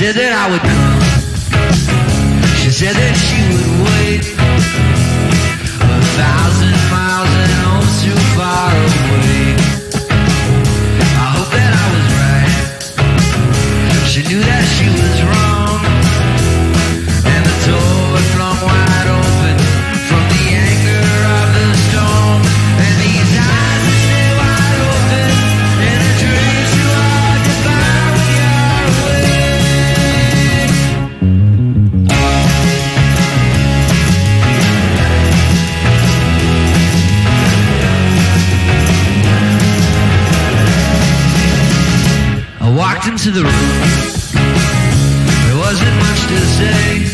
said that I would come. She said that she would wait a thousand miles and oh so far away. I hope that I was right. She knew that I walked into the room. There wasn't much to say.